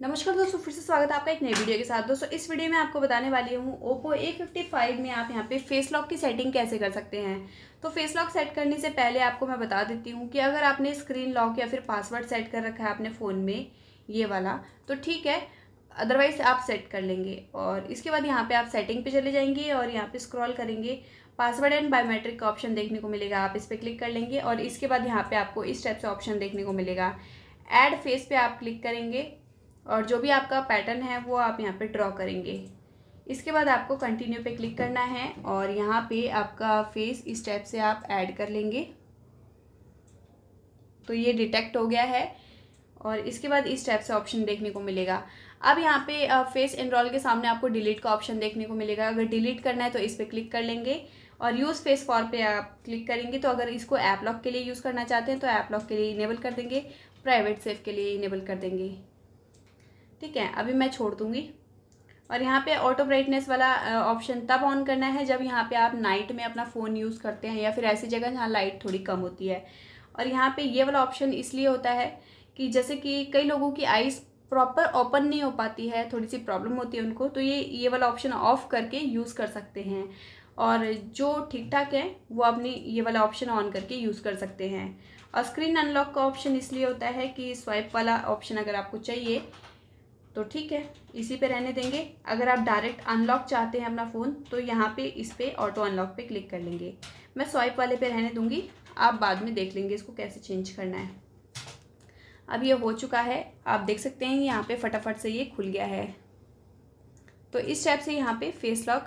नमस्कार दोस्तों, फिर से स्वागत है आपका एक नई वीडियो के साथ। दोस्तों, इस वीडियो में आपको बताने वाली हूँ, ओप्पो ए फिफ्टी फाइव में आप यहाँ पे फेस लॉक की सेटिंग कैसे कर सकते हैं। तो फेस लॉक सेट करने से पहले आपको मैं बता देती हूँ कि अगर आपने स्क्रीन लॉक या फिर पासवर्ड सेट कर रखा है अपने फ़ोन में, ये वाला तो ठीक है अदरवाइज़ आप सेट कर लेंगे। और इसके बाद यहाँ पे आप सेटिंग पे चले जाएँगे और यहाँ पे स्क्रॉल करेंगे। पासवर्ड एंड बायोमेट्रिक का ऑप्शन देखने को मिलेगा, आप इस पर क्लिक कर लेंगे और इसके बाद यहाँ पे आपको इस टाइप से ऑप्शन देखने को मिलेगा। ऐड फेस पे आप क्लिक करेंगे। और जो भी आपका पैटर्न है, वो आप यहाँ पे ड्रॉ करेंगे। इसके बाद आपको कंटिन्यू पे क्लिक करना है और यहाँ पे आपका फेस इस टाइप से आप ऐड कर लेंगे। तो ये डिटेक्ट हो गया है और इसके बाद इस टाइप से ऑप्शन देखने को मिलेगा। अब यहाँ पे फेस एनरोल के सामने आपको डिलीट का ऑप्शन देखने को मिलेगा। अगर डिलीट करना है तो इस पर क्लिक कर लेंगे और यूज़ फेस फॉर पे आप क्लिक करेंगे। तो अगर इसको ऐप लॉक के लिए यूज़ करना चाहते हैं तो ऐप लॉक के लिए इनेबल कर देंगे प्राइवेट सेफ़ के लिए इनेबल कर देंगे। ठीक है, अभी मैं छोड़ दूँगी। और यहाँ पे ऑटो ब्राइटनेस वाला ऑप्शन तब ऑन करना है जब यहाँ पे आप नाइट में अपना फ़ोन यूज़ करते हैं या फिर ऐसी जगह जहाँ लाइट थोड़ी कम होती है। और यहाँ पे ये वाला ऑप्शन इसलिए होता है कि जैसे कि कई लोगों की आइज़ प्रॉपर ओपन नहीं हो पाती है थोड़ी सी प्रॉब्लम होती है उनको तो ये ये वाला ऑप्शन ऑफ़ करके यूज़ कर सकते हैं। और जो ठीक ठाक है, वो अपनी ये वाला ऑप्शन ऑन करके यूज़ कर सकते हैं। और स्क्रीन अनलॉक का ऑप्शन इसलिए होता है कि स्वाइप वाला ऑप्शन अगर आपको चाहिए तो ठीक है, इसी पे रहने देंगे। अगर आप डायरेक्ट अनलॉक चाहते हैं अपना फ़ोन तो यहाँ पे इस पर ऑटो अनलॉक पे क्लिक कर लेंगे। मैं स्वाइप वाले पे रहने दूँगी, आप बाद में देख लेंगे इसको कैसे चेंज करना है। अब ये हो चुका है, आप देख सकते हैं यहाँ पे फटाफट से ये खुल गया है। तो इस टाइप से यहाँ पे फेस लॉक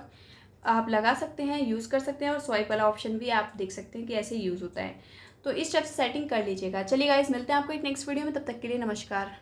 आप लगा सकते हैं यूज़ कर सकते हैं और स्वाइप वाला ऑप्शन भी आप देख सकते हैं कि ऐसे यूज़ होता है। तो इस टाइप से सेटिंग कर लीजिएगा। चलिए गाइस मिलते हैं आपको एक नेक्स्ट वीडियो में, तब तक के लिए नमस्कार।